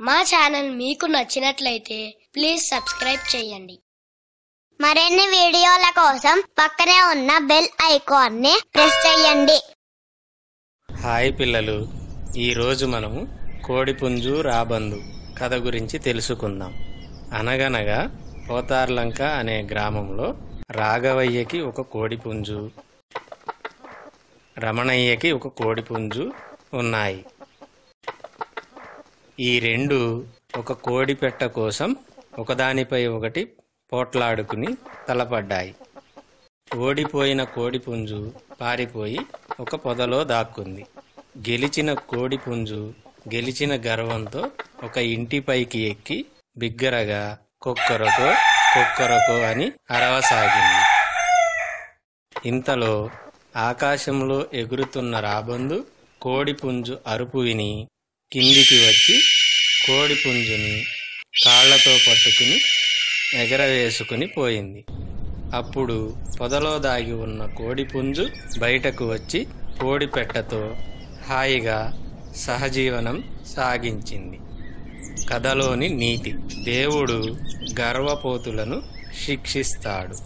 మా ఛానల్ మీకు నచ్చినట్లయితే ప్లీజ్ సబ్స్క్రైబ్ చేయండి. మరిన్ని వీడియోల కోసం పక్కనే ఉన్న బెల్ ఐకాన్ని ప్రెస్ చేయండి. హాయ్ పిల్లలు. ఈరోజు మనము కోడిపుంజు రాబందు కథ గురించి తెలుసుకుందాం. అనగనగా పోతార్లంక అనే గ్రామంలో రాఘవయ్యకి ఒక కోడిపుంజు రమణయ్యకి ఒక కోడిపుంజు ఉన్నాయి. ఈ రెండు ఒక కోడి పెట్ట కోసం ఒకదానిపై ఒకటి పోట్లాడుకుని తలపడ్డాయి. ఓడిపోయిన కోడిపుంజు పారిపోయి ఒక పొదలో దాక్కుంది. గెలిచిన కోడిపుంజు గెలిచిన గర్వంతో ఒక ఇంటిపైకి ఎక్కి బిగ్గరగా కొక్కరకో కొక్కరకో అని అరవసాగింది. ఇంతలో ఆకాశంలో ఎగురుతున్న రాబందు కోడిపుంజు అరుపు విని కిందికి వచ్చి కోడిపుంజుని కాళ్ళతో పట్టుకుని ఎగరవేసుకుని పోయింది. అప్పుడు పొదలో దాగి ఉన్న కోడిపుంజు బయటకు వచ్చి కోడిపెట్టతో హాయిగా సహజీవనం సాగించింది. కథలోని నీతి. దేవుడు గర్వపోతులను శిక్షిస్తాడు.